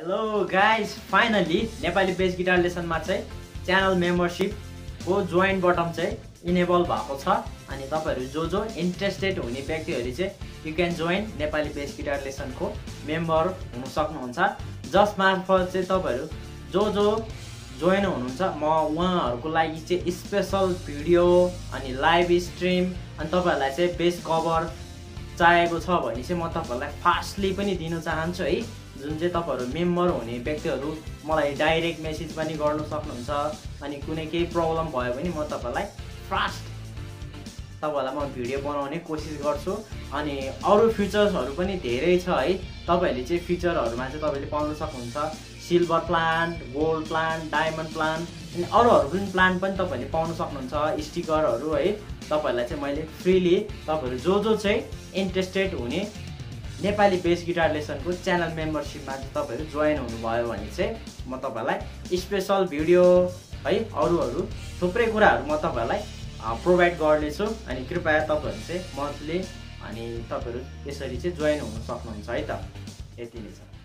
Hello guys finally Nepali bass guitar लेसनमा चाहिँ channel मेम्बरसिपको join button चाहिँ इनेबल भएको छ। अनि तपाईँहरू जो जो इन्ट्रेस्टेड हुने व्यक्तिहरू चाहिँ you can join Nepali bass guitar लेसनको member हुन सक्नुहुन्छ। जस मार्फत चाहिँ तपाईँहरू जो जो जोइन हुनुहुन्छ म उहाँहरूको लागि चाहिँ स्पेसल भिडियो अनि लाइभ स्ट्रिम अनि तपाईँहरूलाई चाहिँ बेस कभर चाहेको छ भने चाहिँ म तपाईँहरूलाई फास्टली पनि दिन चाहन्छु है। जुन चाहिँ तपाईँहरू मेम्बर हुने व्यक्तिहरू मलाई डाइरेक्ट मेसेज पनि गर्नु सक्नुहुन्छ अनि कुनै केही प्रब्लम भयो भने म तपाईँलाई फास्ट तपाईँहरूलाई म भिडियो बनाउने कोसिस गर्छु। अनि अरू फिचर्सहरू पनि धेरै छ है। तपाईँहरूले चाहिँ फिचरहरूमा चाहिँ तपाईँले पाउन सक्नुहुन्छ। Silver plant gold plant diamond plant अनि अरूहरू पनि प्लान्ट पनि तपाईँहरूले पाउन सक्नुहुन्छ स्टिकरहरू है तपाईँहरूलाई चाहिँ मैले फ्रिली तपाईँहरू जो जो चाहिँ इन्ट्रेस्टेड हुने नेपाली बेस गिटार लेसनको च्यानल मेम्बरसिपमा चाहिँ तपाईँहरू जोइन हुनुभयो भने चाहिँ म तपाईँहरूलाई स्पेसल भिडियो है अरूहरू थुप्रै कुराहरू म तपाईँहरूलाई प्रोभाइड गर्नेछु अनि कृपया तपाईँहरू चाहिँ मन्थली अनि तपाईँहरू यसरी चाहिँ जोइन हुन सक्नुहुन्छ है त। यति नै छ।